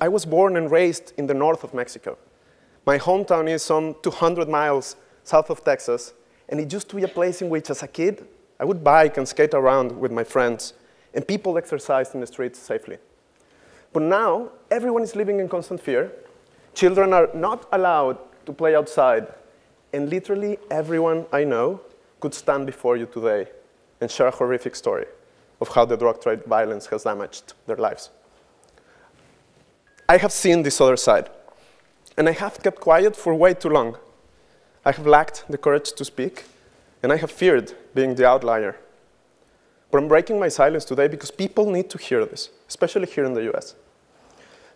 I was born and raised in the north of Mexico. My hometown is some 200 miles south of Texas, and it used to be a place in which, as a kid, I would bike and skate around with my friends, and people exercised in the streets safely. But now, everyone is living in constant fear. Children are not allowed to play outside, and literally everyone I know could stand before you today and share a horrific story of how the drug trade violence has damaged their lives. I have seen this other side, and I have kept quiet for way too long. I have lacked the courage to speak, and I have feared being the outlier. But I'm breaking my silence today because people need to hear this, especially here in the US.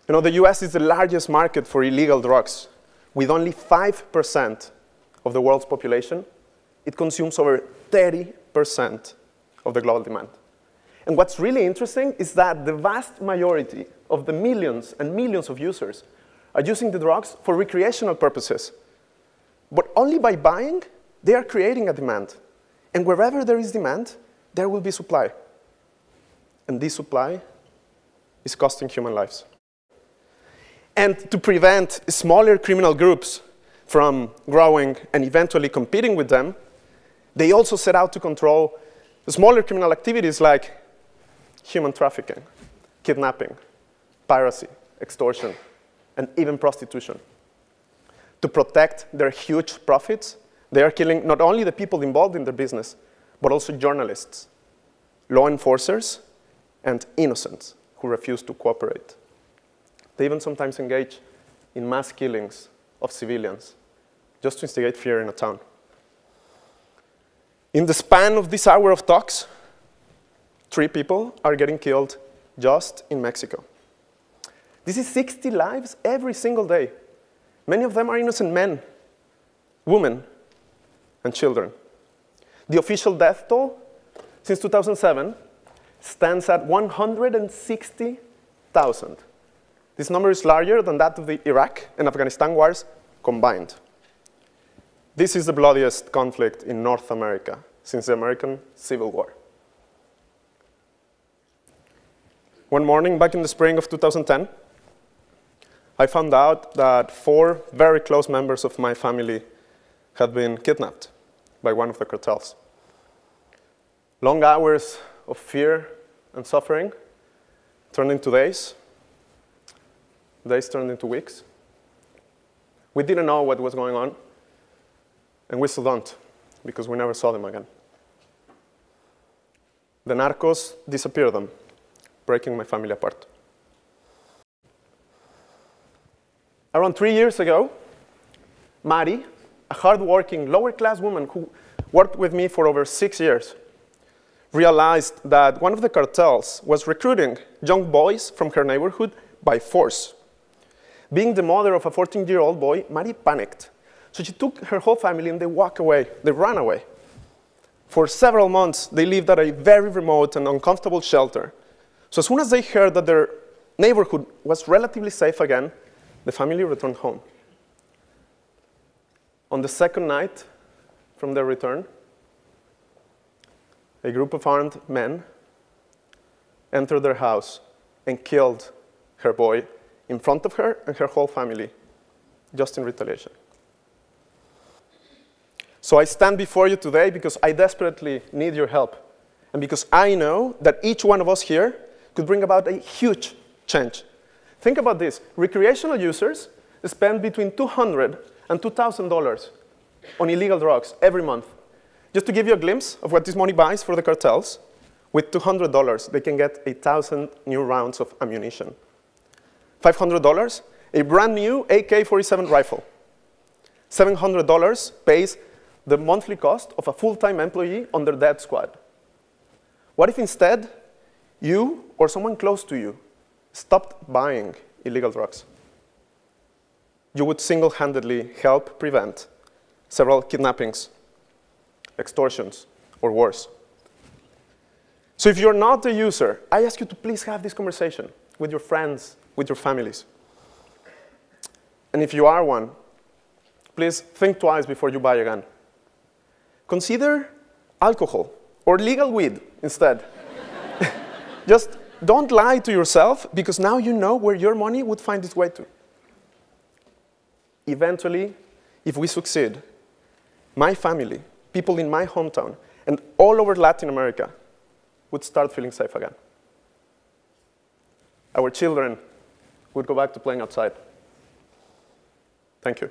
You know, the US is the largest market for illegal drugs. With only 5% of the world's population, it consumes over 30% of the global demand. And what's really interesting is that the vast majority of the millions and millions of users are using the drugs for recreational purposes. But only by buying, they are creating a demand. And wherever there is demand, there will be supply. And this supply is costing human lives. And to prevent smaller criminal groups from growing and eventually competing with them, they also set out to control smaller criminal activities like human trafficking, kidnapping, piracy, extortion, and even prostitution. To protect their huge profits, they are killing not only the people involved in their business, but also journalists, law enforcers, and innocents who refuse to cooperate. They even sometimes engage in mass killings of civilians just to instigate fear in a town. In the span of this hour of talks, three people are getting killed just in Mexico. This is 60 lives every single day. Many of them are innocent men, women, and children. The official death toll since 2007 stands at 160,000. This number is larger than that of the Iraq and Afghanistan wars combined. This is the bloodiest conflict in North America since the American Civil War. One morning back in the spring of 2010, I found out that four very close members of my family had been kidnapped by one of the cartels. Long hours of fear and suffering turned into days. Days turned into weeks. We didn't know what was going on, and we still don't, because we never saw them again. The narcos disappeared them breaking my family apart. Around three years ago, Mari, a hardworking, lower-class woman who worked with me for over six years, realized that one of the cartels was recruiting young boys from her neighborhood by force. Being the mother of a 14-year-old boy, Mari panicked. So she took her whole family and they walked away. They ran away. For several months, they lived at a very remote and uncomfortable shelter so as soon as they heard that their neighborhood was relatively safe again, the family returned home. On the second night from their return, a group of armed men entered their house and killed her boy in front of her and her whole family, just in retaliation. So I stand before you today because I desperately need your help, and because I know that each one of us here could bring about a huge change. Think about this. Recreational users spend between $200 and $2,000 on illegal drugs every month. Just to give you a glimpse of what this money buys for the cartels, with $200, they can get 1,000 new rounds of ammunition. $500, a brand new AK-47 rifle. $700 pays the monthly cost of a full-time employee on their death squad. What if instead you or someone close to you stopped buying illegal drugs, you would single-handedly help prevent several kidnappings, extortions, or worse. So if you're not a user, I ask you to please have this conversation with your friends, with your families. And if you are one, please think twice before you buy again. Consider alcohol or legal weed instead. Just don't lie to yourself because now you know where your money would find its way to. Eventually, if we succeed, my family, people in my hometown, and all over Latin America would start feeling safe again. Our children would go back to playing outside. Thank you.